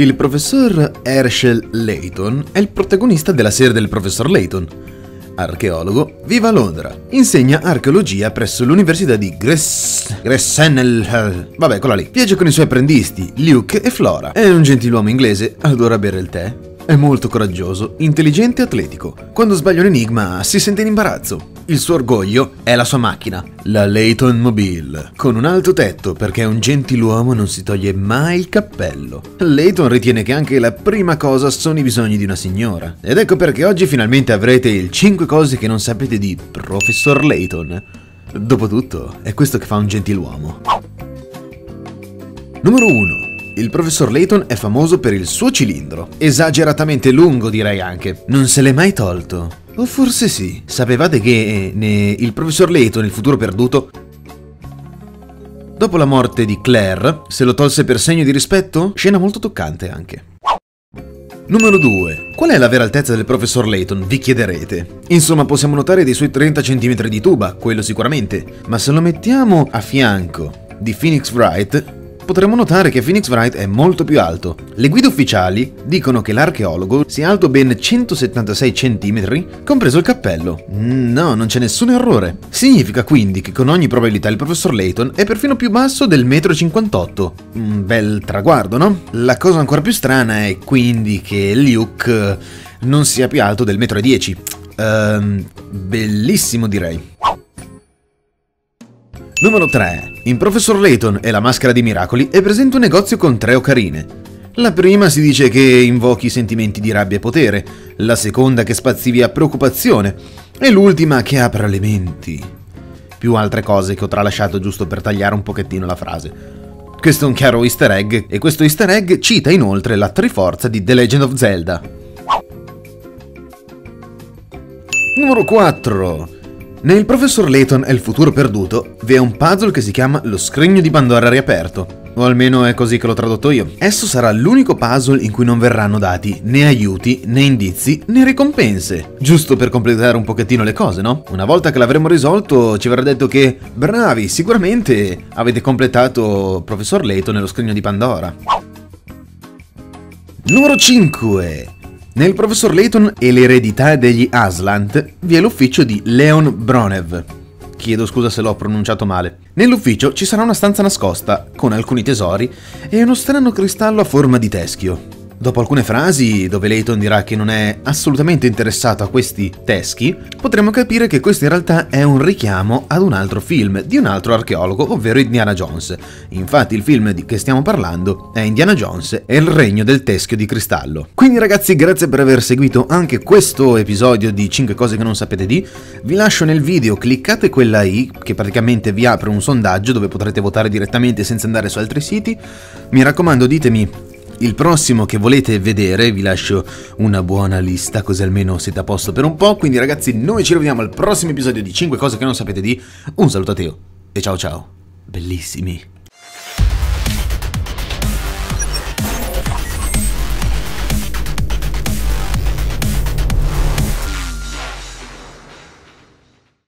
Il professor Herschel Layton è il protagonista della serie del professor Layton. Archeologo, vive a Londra. Insegna archeologia presso l'università di Gress... Gressenel... Vabbè, quella lì. Viaggia con i suoi apprendisti, Luke e Flora. È un gentiluomo inglese, adora bere il tè. È molto coraggioso, intelligente e atletico. Quando sbaglia un enigma si sente in imbarazzo. Il suo orgoglio è la sua macchina, la Layton Mobile, con un alto tetto perché un gentiluomo non si toglie mai il cappello. Layton ritiene che anche la prima cosa sono i bisogni di una signora. Ed ecco perché oggi finalmente avrete il 5 cose che non sapete di Professor Layton. Dopotutto, è questo che fa un gentiluomo. Numero 1. Il professor Layton è famoso per il suo cilindro, esageratamente lungo direi anche. Non se l'è mai tolto. O forse sì. Sapevate che eh, ne- il professor Layton, il futuro perduto, dopo la morte di Claire, se lo tolse per segno di rispetto? Scena molto toccante anche. Numero 2. Qual è la vera altezza del professor Layton? Vi chiederete. Insomma, possiamo notare dei suoi 30 cm di tuba, quello sicuramente, ma se lo mettiamo a fianco di Phoenix Wright, potremmo notare che Phoenix Wright è molto più alto. Le guide ufficiali dicono che l'archeologo sia alto ben 176 cm, compreso il cappello. No, non c'è nessun errore. Significa quindi che con ogni probabilità il professor Layton è perfino più basso del 1,58 m. Un bel traguardo, no? La cosa ancora più strana è quindi che Luke non sia più alto del 1,10 m. Ehm, bellissimo direi. Numero 3. In Professor Layton e la maschera di miracoli è presente un negozio con tre ocarine. La prima si dice che invochi sentimenti di rabbia e potere, la seconda che spazi via preoccupazione e l'ultima che apra le menti. Più altre cose che ho tralasciato giusto per tagliare un pochettino la frase. Questo è un chiaro easter egg e questo easter egg cita inoltre la Triforza di The Legend of Zelda. Numero 4. Nel Professor Layton e il futuro perduto vi è un puzzle che si chiama Lo scrigno di Pandora riaperto. O almeno è così che l'ho tradotto io. Esso sarà l'unico puzzle in cui non verranno dati né aiuti, né indizi, né ricompense. Giusto per completare un pochettino le cose, no? Una volta che l'avremo risolto ci verrà detto che, bravi, sicuramente avete completato Professor e lo scrigno di Pandora. Numero 5. Nel professor Layton e l'eredità degli Aslant vi è l'ufficio di Leon Bronev. Chiedo scusa se l'ho pronunciato male. Nell'ufficio ci sarà una stanza nascosta, con alcuni tesori e uno strano cristallo a forma di teschio. Dopo alcune frasi, dove Layton dirà che non è assolutamente interessato a questi teschi, potremo capire che questo in realtà è un richiamo ad un altro film di un altro archeologo, ovvero Indiana Jones. Infatti il film di che stiamo parlando è Indiana Jones e il regno del teschio di cristallo. Quindi ragazzi, grazie per aver seguito anche questo episodio di 5 cose che non sapete di. Vi lascio nel video, cliccate quella i che praticamente vi apre un sondaggio dove potrete votare direttamente senza andare su altri siti. Mi raccomando, ditemi il prossimo che volete vedere, vi lascio una buona lista, così almeno siete a posto per un po'. Quindi ragazzi, noi ci rivediamo al prossimo episodio di 5 cose che non sapete di. Un saluto a Teo e ciao ciao. Bellissimi.